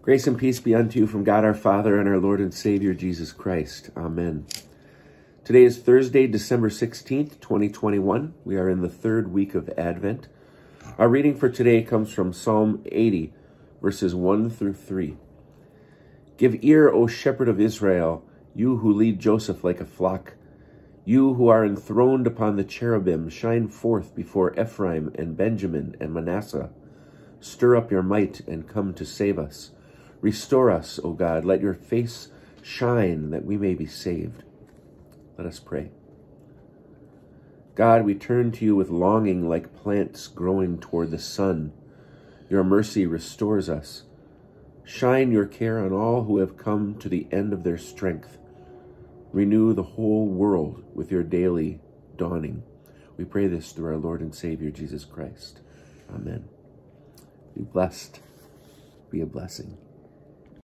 Grace and peace be unto you from God our Father and our Lord and Savior Jesus Christ. Amen. Today is Thursday, December 16th, 2021. We are in the third week of Advent. Our reading for today comes from Psalm 80, verses 1 through 3. Give ear, O shepherd of Israel, you who lead Joseph like a flock. You who are enthroned upon the cherubim, shine forth before Ephraim and Benjamin and Manasseh. Stir up your might and come to save us. Restore us, O God. Let your face shine that we may be saved. Let us pray. God, we turn to you with longing like plants growing toward the sun. Your mercy restores us. Shine your care on all who have come to the end of their strength. Renew the whole world with your daily dawning. We pray this through our Lord and Savior, Jesus Christ. Amen. Be blessed. Be a blessing.